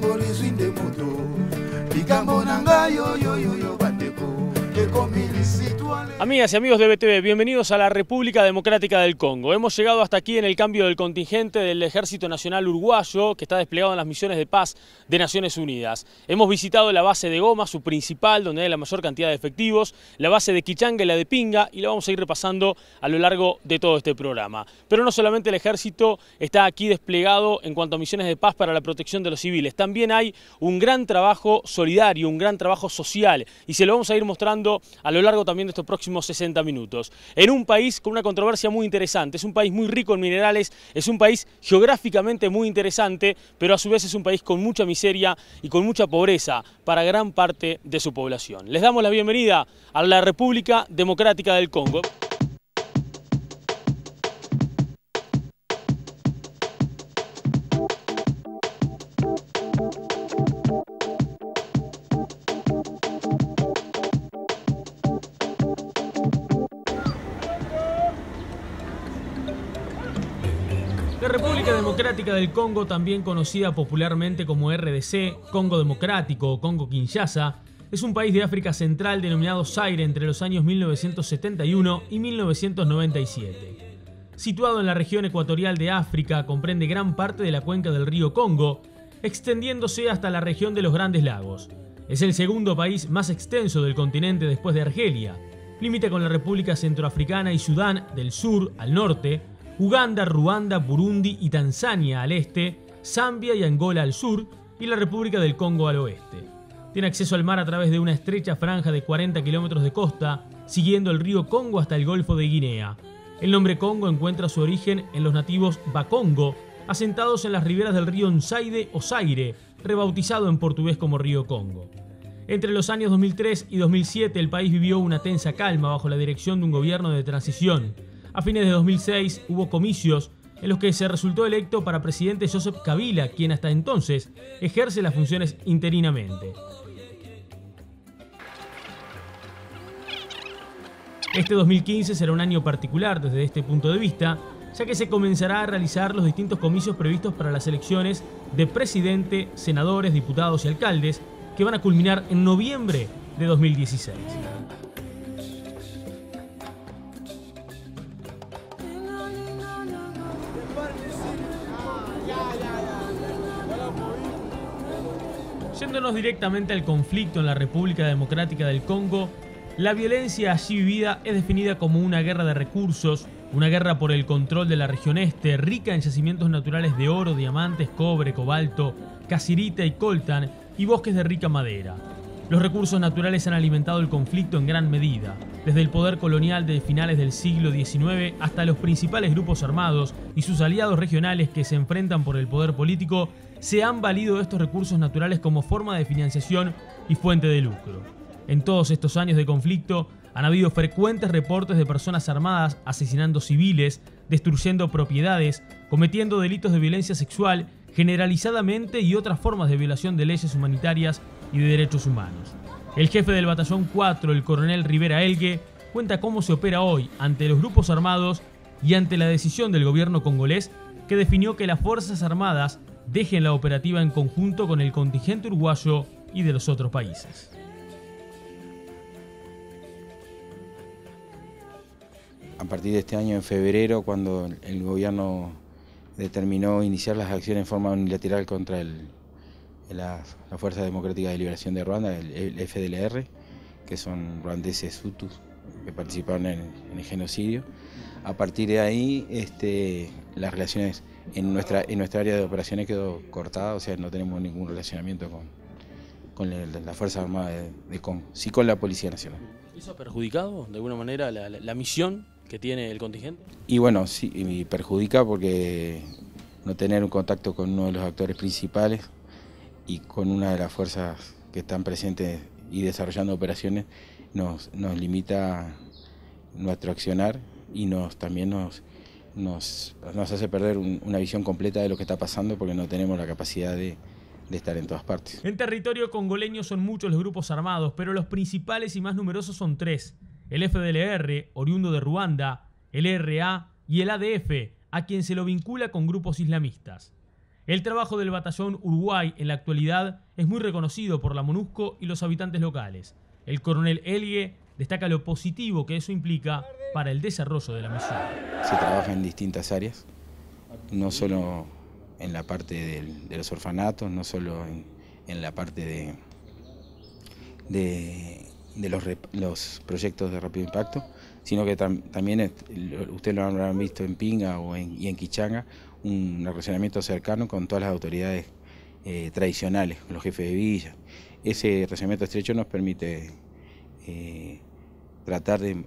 Somebody's in the Amigas y amigos de BTV, bienvenidos a la República Democrática del Congo. Hemos llegado hasta aquí en el cambio del contingente del Ejército Nacional Uruguayo que está desplegado en las misiones de paz de Naciones Unidas. Hemos visitado la base de Goma, su principal, donde hay la mayor cantidad de efectivos, la base de Quichanga y la de Pinga, y la vamos a ir repasando a lo largo de todo este programa. Pero no solamente el Ejército está aquí desplegado en cuanto a misiones de paz para la protección de los civiles, también hay un gran trabajo solidario, un gran trabajo social, y se lo vamos a ir mostrando a lo largo también de estos próximos 60 minutos. En un país con una controversia muy interesante, es un país muy rico en minerales, es un país geográficamente muy interesante, pero a su vez es un país con mucha miseria y con mucha pobreza para gran parte de su población. Les damos la bienvenida a la República Democrática del Congo. Democrática del Congo, también conocida popularmente como RDC, Congo Democrático o Congo Kinshasa, es un país de África Central denominado Zaire entre los años 1971 y 1997. Situado en la región ecuatorial de África, comprende gran parte de la cuenca del río Congo, extendiéndose hasta la región de los Grandes Lagos. Es el segundo país más extenso del continente después de Argelia. Limita con la República Centroafricana y Sudán del sur al norte, Uganda, Ruanda, Burundi y Tanzania al este, Zambia y Angola al sur y la República del Congo al oeste. Tiene acceso al mar a través de una estrecha franja de 40 kilómetros de costa, siguiendo el río Congo hasta el Golfo de Guinea. El nombre Congo encuentra su origen en los nativos Bakongo, asentados en las riberas del río Nsaide o Zaire, rebautizado en portugués como río Congo. Entre los años 2003 y 2007 el país vivió una tensa calma bajo la dirección de un gobierno de transición. A fines de 2006 hubo comicios en los que se resultó electo para presidente Joseph Kabila, quien hasta entonces ejerce las funciones interinamente. Este 2015 será un año particular desde este punto de vista, ya que se comenzará a realizar los distintos comicios previstos para las elecciones de presidente, senadores, diputados y alcaldes, que van a culminar en noviembre de 2016. Directamente al conflicto en la República Democrática del Congo, la violencia allí vivida es definida como una guerra de recursos, una guerra por el control de la región este, rica en yacimientos naturales de oro, diamantes, cobre, cobalto, casirita y coltan, y bosques de rica madera. Los recursos naturales han alimentado el conflicto en gran medida, desde el poder colonial de finales del siglo XIX hasta los principales grupos armados y sus aliados regionales que se enfrentan por el poder político, se han valido estos recursos naturales como forma de financiación y fuente de lucro. En todos estos años de conflicto han habido frecuentes reportes de personas armadas asesinando civiles, destruyendo propiedades, cometiendo delitos de violencia sexual generalizadamente y otras formas de violación de leyes humanitarias y de derechos humanos. El jefe del batallón 4, el coronel Rivera Elgue, cuenta cómo se opera hoy ante los grupos armados y ante la decisión del gobierno congolés que definió que las Fuerzas Armadas dejen la operativa en conjunto con el contingente uruguayo y de los otros países. A partir de este año, en febrero, cuando el gobierno determinó iniciar las acciones en forma unilateral contra el, la, la, Fuerza Democrática de Liberación de Ruanda, el, el FDLR, que son ruandeses hutus que participaron en, en, el genocidio. A partir de ahí, este, las relaciones en nuestra, en nuestra área de operaciones quedó cortada, o sea, no tenemos ningún relacionamiento con, con la, la Fuerza Armada de, de, Congo, sí con la Policía Nacional. ¿Eso ha perjudicado de alguna manera la, la, la misión que tiene el contingente? Y bueno, sí, y perjudica porque no tener un contacto con uno de los actores principales y con una de las fuerzas que están presentes y desarrollando operaciones nos, nos limita nuestro accionar y nos también nos, nos, hace perder un, una visión completa de lo que está pasando porque no tenemos la capacidad de, de estar en todas partes. En territorio congoleño son muchos los grupos armados, pero los principales y más numerosos son tres el FDLR, oriundo de Ruanda, el RA y el ADF, a quien se lo vincula con grupos islamistas. El trabajo del batallón Uruguay en la actualidad es muy reconocido por la MONUSCO y los habitantes locales. El coronel Elie destaca lo positivo que eso implica para el desarrollo de la misión. Se trabaja en distintas áreas, no solo en la parte de los orfanatos, no solo en, la parte de, los, proyectos de rápido impacto, sino que también, ustedes lo habrán visto en Pinga o y en Quichanga, un relacionamiento cercano con todas las autoridades eh, tradicionales, los jefes de villa. Ese relacionamiento estrecho nos permite eh, tratar de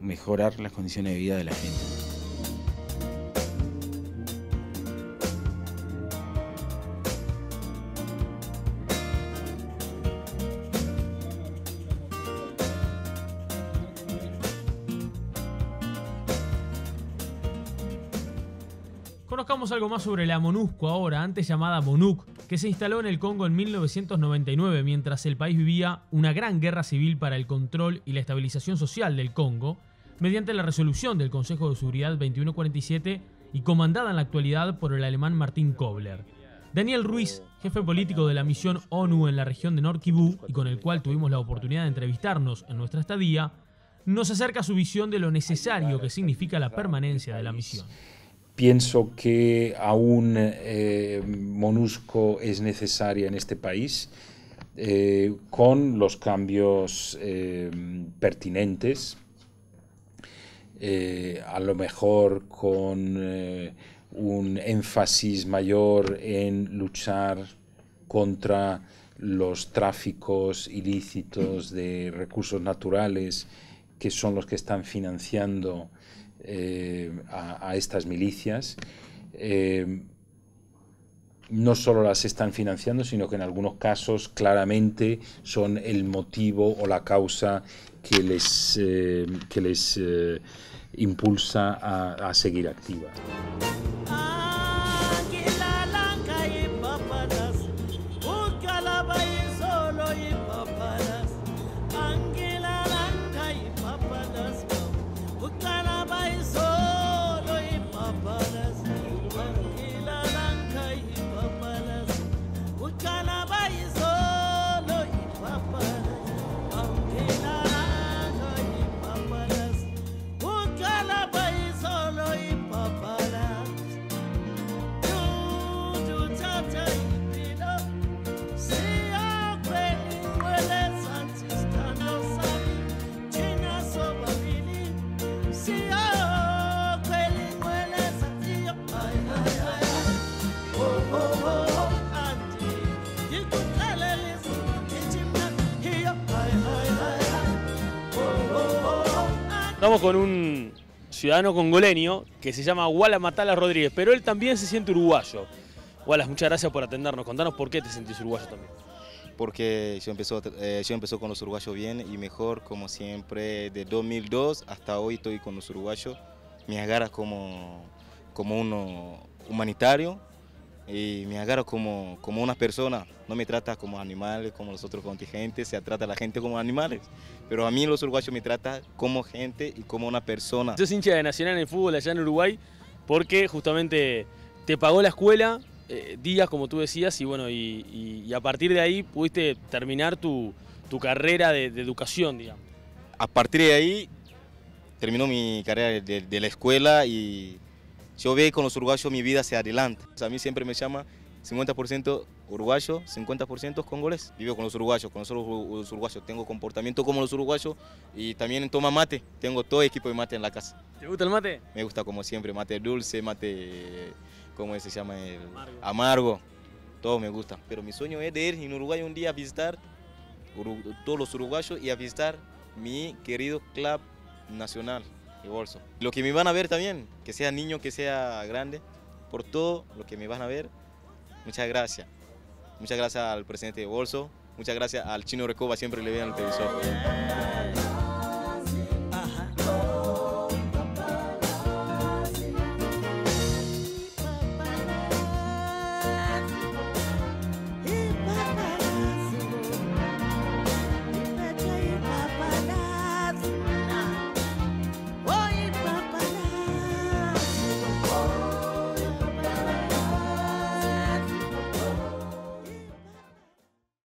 mejorar las condiciones de vida de la gente. Conozcamos algo más sobre la MONUSCO ahora, antes llamada MONUC, que se instaló en el Congo en 1999 mientras el país vivía una gran guerra civil para el control y la estabilización social del Congo, mediante la resolución del Consejo de Seguridad 2147 y comandada en la actualidad por el alemán Martín Kobler. Daniel Ruiz, jefe político de la misión ONU en la región de Nord Kivu y con el cual tuvimos la oportunidad de entrevistarnos en nuestra estadía, nos acerca su visión de lo necesario que significa la permanencia de la misión. Pienso que aún eh, MONUSCO es necesaria en este país eh, con los cambios eh, pertinentes, a lo mejor con un énfasis mayor en luchar contra los tráficos ilícitos de recursos naturales que son los que están financiando eh, a, estas milicias. Eh, no solo las están financiando, sino que en algunos casos claramente son el motivo o la causa que les, eh, que les impulsa a, a seguir activa. Estamos con un ciudadano congoleño que se llama Wala Matala Rodríguez, pero él también se siente uruguayo. Wallace, muchas gracias por atendernos. Contanos por qué te sentís uruguayo también. Porque yo empezó, eh, yo empezó con los uruguayos bien y mejor, como siempre, de 2002 hasta hoy estoy con los uruguayos. Me agarra como, como uno humanitario y me agarra como, como una persona, no me trata como animales, como los otros contingentes, se trata a la gente como animales, pero a mí los uruguayos me trata como gente y como una persona. Sos hincha de Nacional en el fútbol allá en Uruguay porque justamente te pagó la escuela, eh, días como tú decías, y bueno, y, a partir de ahí pudiste terminar tu, carrera de, educación, digamos. A partir de ahí terminó mi carrera de, de la escuela y yo veo con los uruguayos mi vida se adelanta. A mí siempre me llama 50% uruguayo, 50% congolés. Vivo con los uruguayos, con los uruguayos. Tengo comportamiento como los uruguayos y también toma mate. Tengo todo equipo de mate en la casa. ¿Te gusta el mate? Me gusta como siempre, mate dulce, mate, ¿cómo se llama? amargo. Todo me gusta. Pero mi sueño es de ir en Uruguay un día a visitar todos los uruguayos y a visitar mi querido club nacional bolso. Lo que me van a ver también, que sea niño, que sea grande, por todo lo que me van a ver, muchas gracias. Muchas gracias al presidente de Bolso, muchas gracias al Chino Recoba, siempre le vean el televisor.